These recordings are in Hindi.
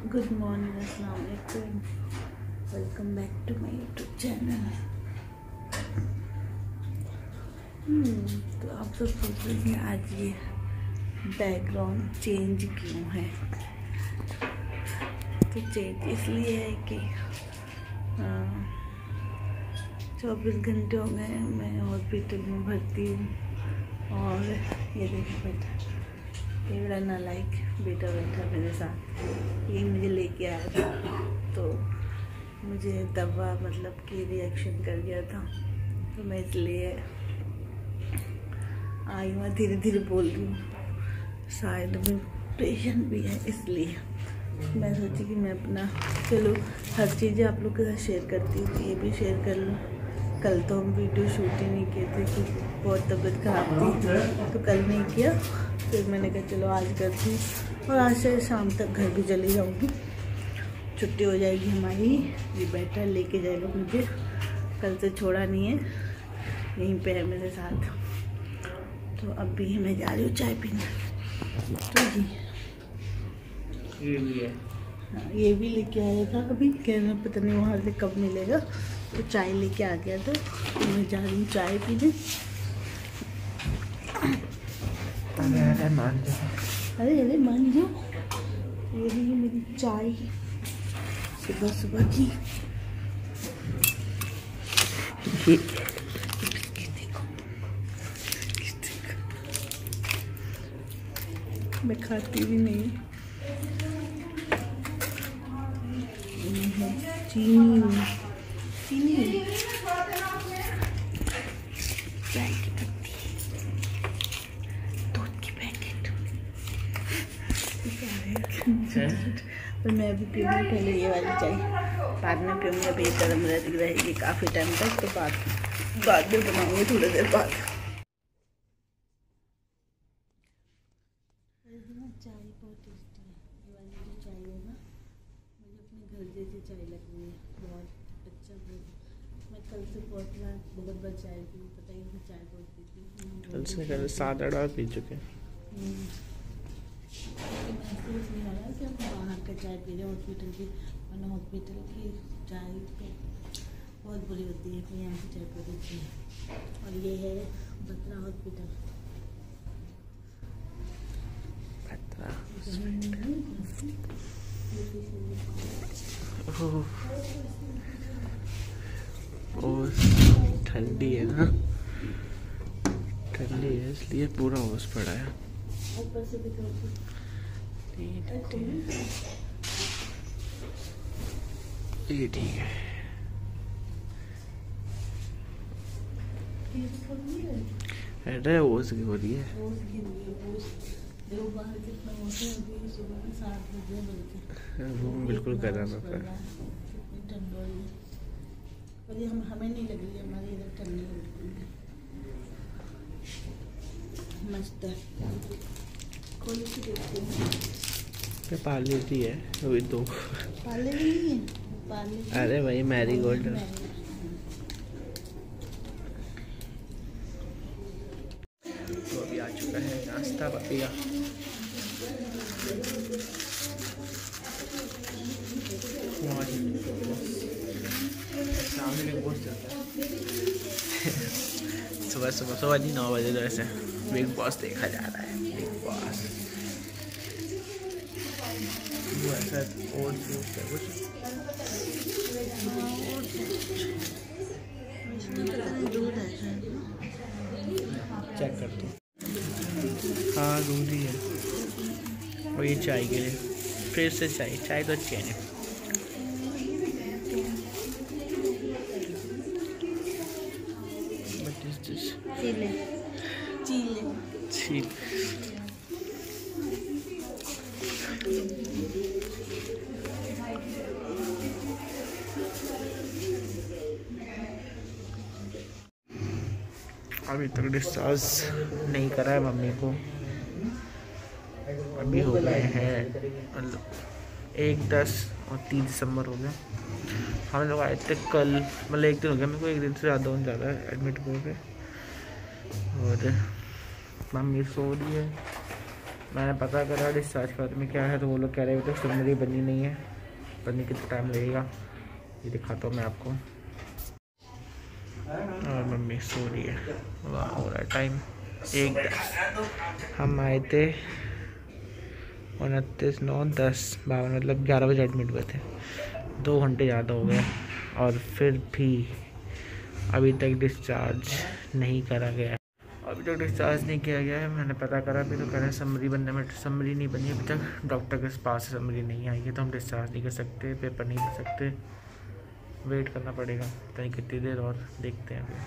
गुड मॉर्निंग अस्सलाम वालेकुम welcome back to my YouTube channel तो आप सब सोच रहे हैं आज ये बैकग्राउंड चेंज क्यों है? तो चेंज इसलिए है कि चौबीस घंटे हो गए मैं हॉस्पिटल में भर्ती हूँ। और ये देखो बेटा ये बड़ा नालायक बेटा बैठा मेरे साथ। ये मुझे लेके आया था। तो मुझे दवा मतलब कि रिएक्शन कर गया था। तो मैं इसलिए आई हूँ धीरे धीरे बोल रही हूँ। साइड में पेशेंट भी है इसलिए। मैं सोची कि मैं अपना, चलो हर चीज़ें आप लोग के साथ शेयर करती हूँ, ये भी शेयर कर लूँ। कल तो हम वीडियो शूट ही नहीं किए थे क्योंकि बहुत तबीयत ख़राब थी। तो कल नहीं किया। फिर मैंने कहा चलो आज करती हूँ और आज से शाम तक घर भी चली जाऊँगी। छुट्टी हो जाएगी हमारी ये बैठा लेके जाएगा मुझे। कल से छोड़ा नहीं है यहीं पे है मेरे साथ। तो अब भी मैं जा रही हूँ चाय पीने। तो जी। ये भी है। हाँ ये भी लेके आया था अभी कहना पता नहीं वहाँ से कब मिलेगा। तो चाय लेके आ गया था तो मैं जा रही हूँ चाय पीने। अरे अरे, मान जाओ ये रही मेरी चाय। सुबह सुबह की। मैं खाती भी नहीं। चीनी चाय की पत्ती दूध की पैकेट पर मैं अभी पीऊँगी पहले ये वाली चाय बाद में पीऊँगी। अभी गर्म रहेगी काफ़ी टाइम तक तो बाद बाद में बनाऊँगी थोड़ी देर बाद। चाय बहुत टेस्टी है ये वाली जो चाय है ना मुझे अपने घर जैसी चाय लग रही है बहुत अच्छा मैं कल से बहुत बहुत बार चाय पी पता ही चाय बहुत पीती कल से कल सात आठ बार पी चुके हम्म। महसूस नहीं हो रहा कि हम बाहर का चाय पी रहे हैं हॉस्पिटल की वरना हॉस्पिटल की चाय तो बहुत बुरी होती है यहाँ की चाय बहुत अच्छी है और ये है बत्रा हॉस्पिटल ठंडी है ना ठंडी है इसलिए पूरा होश पड़ा है ऊपर से भी थोड़ी ये ठीक है। अरे की हो रही है। रूम बिल्कुल कराना था और ये हम हमें नहीं लग रही है हमारी इधर ठंडी बिल्कुल। मस्त है। खोल के देखते हैं? पार्ले है अभी दो। पार्ले भी नहीं है। अरे भाई मैरी गोल्ड तो अभी आ चुका है नाश्ता पापी का सामने में बहुत चलता है सुबह सुबह सुबह जी नौ बजे तो ऐसे बिग बॉस देखा जा रहा है, बिग बॉस। चेक करते हैं। हाँ दूध ही है। और ये चाय के लिए। फिर से चाय चाय तो अच्छी है। This? चीले चीले अभी तक डिस्चार्ज नहीं करा है मम्मी को। अभी हो गए हैं मतलब एक दस और तीन दिसंबर हो गया। हम लोग आए थे कल मतलब एक दिन हो गया मेरे को, एक दिन से ज़्यादा होने जा रहा है एडमिट हो गए और मम्मी सो रही है। मैंने पता करा डिस्चार्ज के बारे में क्या है तो वो लोग कह रहे हैं तो समरी बनी नहीं है। बनने कितना टाइम लगेगा। ये दिखाता हूँ मैं आपको। और मम्मी सो रही है। वाह, हो रहा है टाइम एक, हम आए थे उनतीस, नौ, दस, बावन मतलब ग्यारह बजे एडमिट हुए थे। दो घंटे ज़्यादा हो गए और फिर भी अभी तक डिस्चार्ज नहीं करा गया अभी तक डिस्चार्ज नहीं किया गया है मैंने पता करा अभी तो कह रहे हैं समरी बनने में समरी नहीं बनी अभी तक डॉक्टर के पास समरी नहीं आई है तो हम डिस्चार्ज नहीं कर सकते पेपर नहीं दे सकते। वेट करना पड़ेगा कहीं कितनी देर और देखते हैं अभी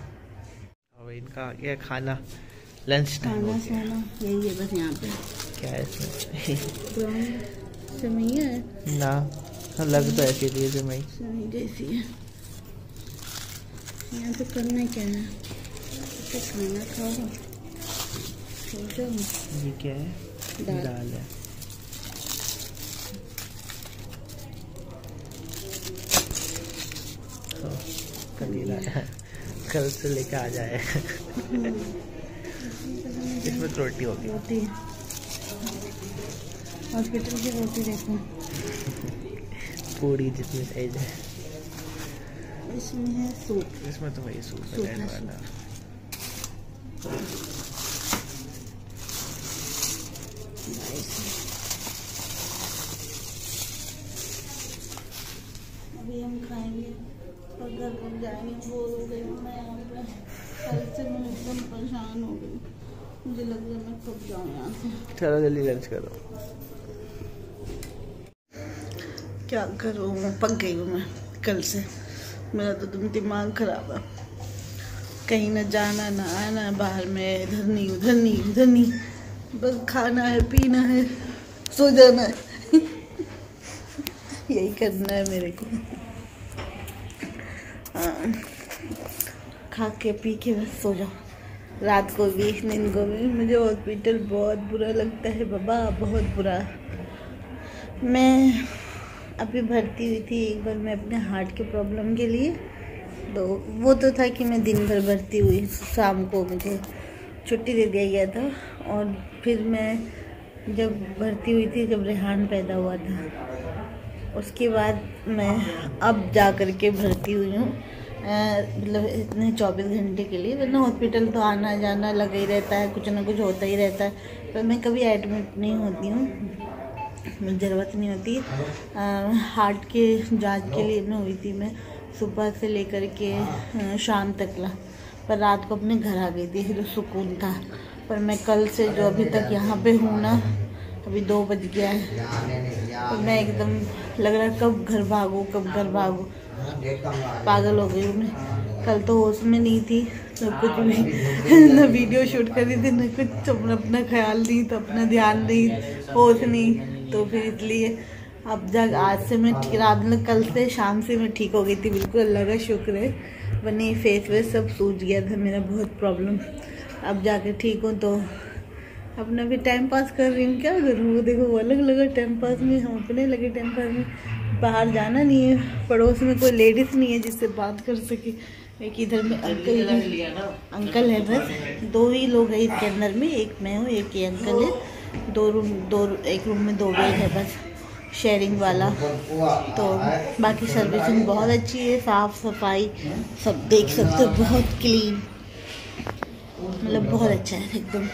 अब इनका आ गया खाना लंच टाइम यही है बस यहाँ पे। क्या है इसमें? है? ना। हाँ, लग तो ऐसी जैसी है। यहाँ पे करना क्या है? तो खाना खाओ। सो जाओ। ये क्या है? दाल। दाल है। कलीला है। कल से लेके आ जाए इसमें तो रोटी होगी। रोटी। हॉस्पिटल की रोटी देखो। पूरी जितनी साइज़ है। इसमें है सूप। इसमें तो वही सूप है रेड वाला अभी हम खाएँगे। और घर पर जाएँगे। बोर हो गई मैं यहाँ पे। कल से मैं एकदम परेशान हो गई मुझे लग रहा है मैं कब जाऊँ यहाँ से। चलो जल्दी लंच करो। क्या करूँ? पक गई हूँ मैं कल से। मेरा तो तुम दिमाग खराब है। कहीं ना जाना ना आना है बाहर में इधर नहीं उधर नहीं उधर नहीं। बस खाना है पीना है सो जाना है। यही करना है मेरे को। हाँ, खा के पी के बस सो जाओ। रात को भी दिन को भी। मुझे हॉस्पिटल बहुत बुरा लगता है बाबा बहुत बुरा। मैं अभी भर्ती हुई थी एक बार मैं अपने हार्ट के प्रॉब्लम के लिए। तो वो तो था कि मैं दिन भर भर्ती हुई शाम को मुझे छुट्टी दे दिया गया था और फिर मैं जब भर्ती हुई थी, जब रेहान पैदा हुआ था, उसके बाद मैं अब जा कर के भर्ती हुई हूँ। मतलब इतने चौबीस घंटे के लिए, वरना हॉस्पिटल तो आना जाना लगा ही रहता है, कुछ ना कुछ होता ही रहता है। पर मैं कभी एडमिट नहीं होती हूँ। ज़रूरत नहीं होती। हार्ट के जाँच के लिए मैं हुई थी मैं सुबह से लेकर के शाम तक ला। पर रात को अपने घर आ गई थी, जो सुकून था। पर मैं कल से जो अभी तक यहाँ पे हूँ ना, अभी दो बज गया है। तो मैं एकदम लग रहा कब घर भागूँ, कब घर भागूँ। पागल हो गई मैं। कल तो होश में नहीं थी तो कुछ भी। ना वीडियो शूट करी थी, ना कुछ। अपना अपना ख्याल नहीं तो अपना ध्यान नहीं, होश नहीं। तो फिर इसलिए अब जब आज से मैं ठीक रात में कल से शाम से मैं ठीक हो गई थी। बिल्कुल अल्लाह का शुक्र है। वरना फेस वेस सब सूझ गया था मेरा बहुत प्रॉब्लम अब जाके ठीक हूँ तो अपना भी टाइम पास कर रही हूँ। क्या करूँ? वो देखो वो अलग लगा टाइम पास में हम अपने लगे टाइम पास में। बाहर जाना नहीं है। पड़ोस में कोई लेडीज़ नहीं है जिससे बात कर सके। एक इधर में अंकल अंकल है। बस। दो ही लोग हैं इसके अंदर में। एक मैं हूँ एक ये अंकल है। दो रूम दो, एक रूम में दो बेड है बस शेयरिंग वाला। तो बाकी सर्विसिंग बहुत अच्छी है, साफ़ सफ़ाई, सब देख सकते हो, बहुत क्लीन मतलब बहुत अच्छा है, एकदम।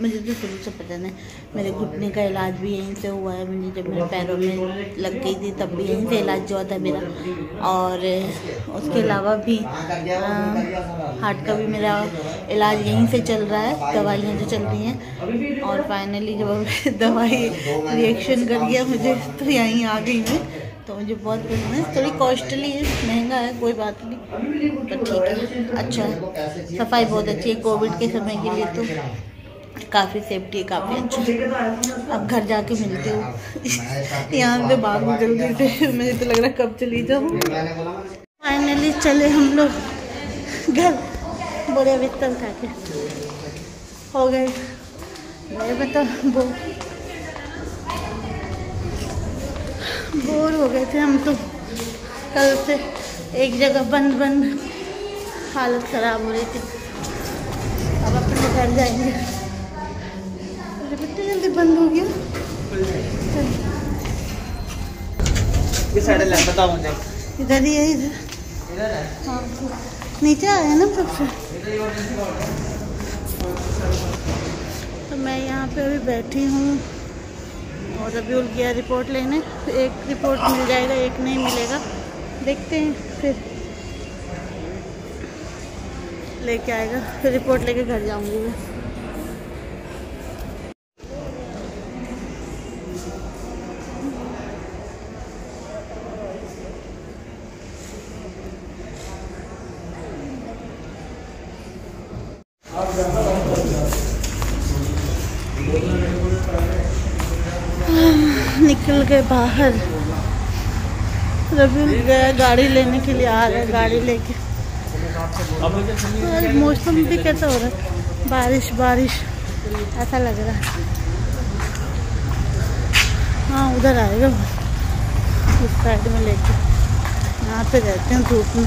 मुझे तो शुरू से पता नहीं। मेरे घुटने का इलाज भी यहीं से हुआ है। मुझे जब मेरे पैरों में लग गई थी, तब भी यहीं से इलाज हुआ था मेरा। और उसके अलावा भी हार्ट का भी मेरा इलाज यहीं से चल रहा है। दवाइयाँ जो चल रही हैं। और फाइनली जब दवाई रिएक्शन कर गया मुझे तो यहीं आ गई मैं। तो मुझे बहुत पसंद है थोड़ी कॉस्टली है, महँगा है, कोई बात नहीं। पर ठीक है अच्छा है। सफ़ाई बहुत अच्छी है कोविड के समय के लिए तो। काफ़ी सेफ्टी है काफ़ी अच्छा। है अब घर जाके मिलती हूँ। यहाँ से भागू जल्दी से मुझे तो लग रहा है कब चली जाऊँ। फाइनली चले हम लोग घर। बड़े बिस्तर उठा के हो गए। मैं बता वो बोर हो गए थे हम तो। कल से एक जगह बंद बंद। हालत ख़राब हो रही थी। अब अपने घर जाएँगे। अरे जल्दी बंद हो गया। ये साइड ले बताओ मुझे। इधर ही है इधर। इधर है? हाँ नीचे आया ना सबसे तो मैं यहाँ पे अभी बैठी हूँ। और अभी उल गया रिपोर्ट लेने। एक रिपोर्ट मिल जाएगा एक नहीं मिलेगा। देखते हैं फिर। लेके आएगा। फिर रिपोर्ट लेके घर जाऊँगी मैं। निकल गए बाहर। रवि गया गाड़ी लेने के लिए, आ रहा गाड़ी लेके। और मौसम भी कैसा हो रहा है? बारिश बारिश। ऐसा लग रहा है। हाँ उधर आएगा उस साइड में लेके। यहाँ पे रहते हैं, धूप में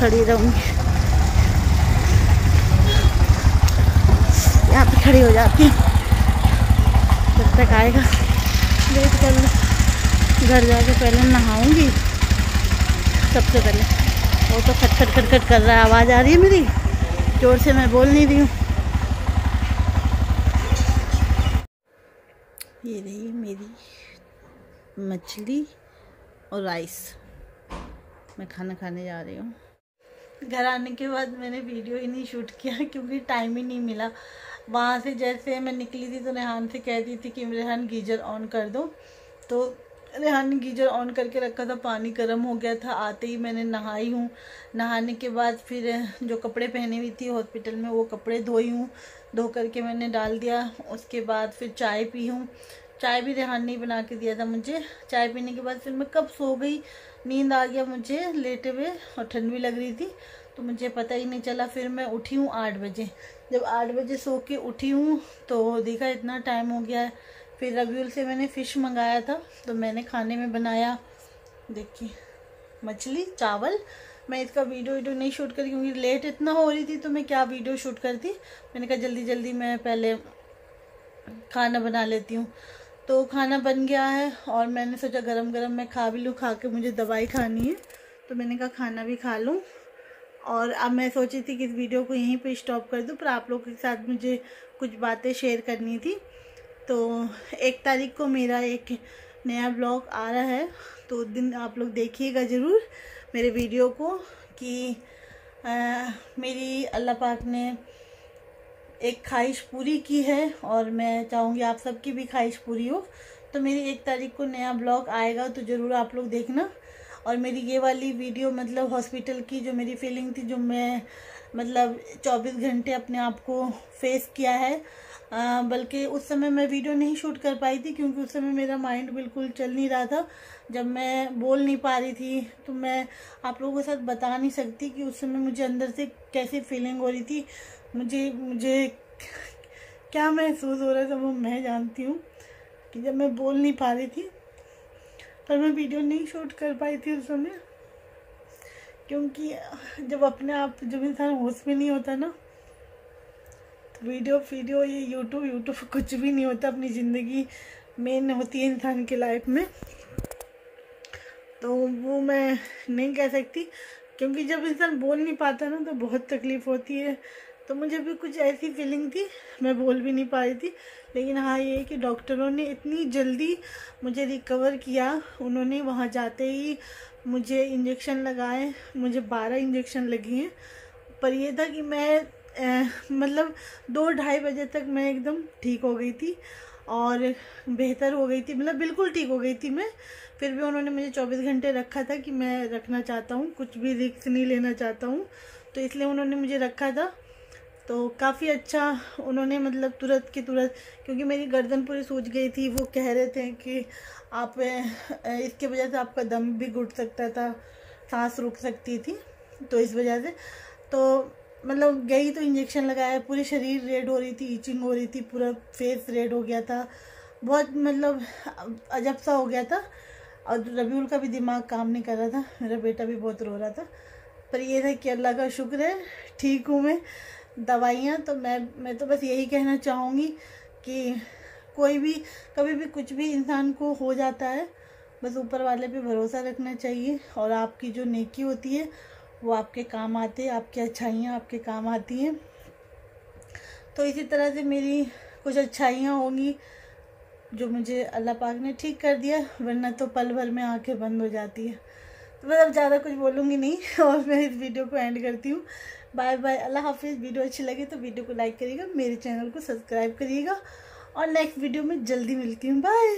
खड़ी रहूँगी। यहाँ पे खड़ी हो जाती हूँ। जब तक आएगा। वेट कर लो घर जाके पहले नहाऊँगी। सबसे पहले। वो तो खट खट खट खट कर रहा है। आवाज़ आ रही है मेरी? ज़ोर से मैं बोल नहीं रही हूँ। ये रही मेरी मछली और राइस मैं खाना खाने जा रही हूँ। घर आने के बाद मैंने वीडियो ही नहीं शूट किया क्योंकि टाइम ही नहीं मिला। वहाँ से जैसे मैं निकली थी तो रेहान से कह दी थी कि, रेहान, गीजर ऑन कर दो। तो रेहान ने गीजर ऑन करके रखा था, पानी गर्म हो गया था, आते ही मैंने नहाई हूँ। नहाने के बाद फिर जो कपड़े पहने हुई थी हॉस्पिटल में, वो कपड़े धोई हूँ। धो करके मैंने डाल दिया। उसके बाद फिर चाय पी हूँ। चाय भी रेहान ने बना के दिया था मुझे। चाय पीने के बाद फिर मैं कब सो गई? नींद आ गया मुझे, लेटे हुए, और ठंड भी लग रही थी तो मुझे पता ही नहीं चला। फिर मैं उठी हूँ आठ बजे। जब आठ बजे सो के उठी हूँ तो देखा इतना टाइम हो गया है। फिर रबीउल से मैंने फ़िश मंगाया था तो मैंने खाने में बनाया। देखिए, मछली, चावल। मैं इसका वीडियो वीडियो नहीं शूट करी, क्योंकि लेट इतना हो रही थी तो मैं क्या वीडियो शूट करती? मैंने कहा जल्दी जल्दी मैं पहले खाना बना लेती हूँ। तो खाना बन गया है और मैंने सोचा गरम गरम मैं खा भी लूँ खा के मुझे दवाई खानी है। तो मैंने कहा खाना भी खा लूँ। और अब मैं सोची थी कि इस वीडियो को यहीं पे स्टॉप कर दूँ पर आप लोगों के साथ मुझे कुछ बातें शेयर करनी थी। तो एक तारीख को मेरा एक नया ब्लॉग आ रहा है तो उस दिन आप लोग देखिएगा ज़रूर मेरे वीडियो को कि आ, मेरी अल्लाह पाक ने एक ख्वाहिश पूरी की है और मैं चाहूँगी आप सबकी भी ख्वाहिश पूरी हो। तो मेरी एक तारीख को नया ब्लॉग आएगा तो ज़रूर आप लोग देखना। और मेरी ये वाली वीडियो मतलब हॉस्पिटल की जो मेरी फीलिंग थी, जो मैं मतलब 24 घंटे अपने आप को फेस किया है बल्कि उस समय मैं वीडियो नहीं शूट कर पाई थी, क्योंकि उस समय मेरा माइंड बिल्कुल चल नहीं रहा था। जब मैं बोल नहीं पा रही थी तो मैं आप लोगों के साथ बता नहीं सकती कि उस समय मुझे अंदर से कैसी फीलिंग हो रही थी। मुझे मुझे क्या महसूस हो रहा था वो मैं जानती हूँ कि जब मैं बोल नहीं पा रही थी, पर मैं वीडियो नहीं शूट कर पाई थी उस समय। क्योंकि जब अपने आप, जब इंसान होश में नहीं होता ना तो वीडियो वीडियो ये यूट्यूब यूट्यूब कुछ भी नहीं होता अपनी ज़िंदगी मेन होती है इंसान की लाइफ में। तो वो मैं नहीं कह सकती, क्योंकि जब इंसान बोल नहीं पाता ना तो बहुत तकलीफ़ होती है। तो मुझे भी कुछ ऐसी फीलिंग थी मैं बोल भी नहीं पा रही थी। लेकिन हाँ ये कि डॉक्टरों ने इतनी जल्दी मुझे रिकवर किया। उन्होंने वहाँ जाते ही मुझे इंजेक्शन लगाए मुझे बारह इंजेक्शन लगी हैं। पर ये था कि मैं आ, मतलब दो ढाई बजे तक मैं एकदम ठीक हो गई थी और बेहतर हो गई थी। मतलब बिल्कुल ठीक हो गई थी मैं। फिर भी उन्होंने मुझे चौबीस घंटे रखा था कि मैं रखना चाहता हूँ कुछ भी रिक्स नहीं लेना चाहता हूँ। तो इसलिए उन्होंने मुझे रखा था। तो काफ़ी अच्छा उन्होंने मतलब तुरंत की तुरंत, क्योंकि मेरी गर्दन पूरी सूज गई थी, वो कह रहे थे कि आप इसके वजह से आपका दम भी घुट सकता था, सांस रुक सकती थी तो इस वजह से। तो मतलब गई तो इंजेक्शन लगाया, पूरे शरीर रेड हो रही थी ईचिंग हो रही थी, पूरा फेस रेड हो गया था। बहुत मतलब अजब सा हो गया था। और रबीउल का भी दिमाग काम नहीं कर रहा था, मेरा बेटा भी बहुत रो रहा था। पर ये था कि अल्लाह का शुक्र है, ठीक हूँ मैं। दवाइयाँ तो मैं मैं तो बस यही कहना चाहूँगी कि कोई भी, कभी भी कुछ भी इंसान को हो जाता है, बस ऊपर वाले पे भरोसा रखना चाहिए और आपकी जो नेकी होती है, वो आपके काम आते हैं, आपकी अच्छाइयाँ आपके काम आती हैं। तो इसी तरह से मेरी कुछ अच्छाइयाँ होंगी, जो मुझे अल्लाह पाक ने ठीक कर दिया, वरना तो पल भर में आँखें बंद हो जाती है। तो मैं अब ज़्यादा कुछ बोलूँगी नहीं, और मैं इस वीडियो को एंड करती हूँ। Bye bye. अल्लाह हाफिज़। वीडियो अच्छी लगे तो वीडियो को लाइक करिएगा, मेरे चैनल को सब्सक्राइब करिएगा और नेक्स्ट वीडियो में जल्दी मिलती हूँ। बाय।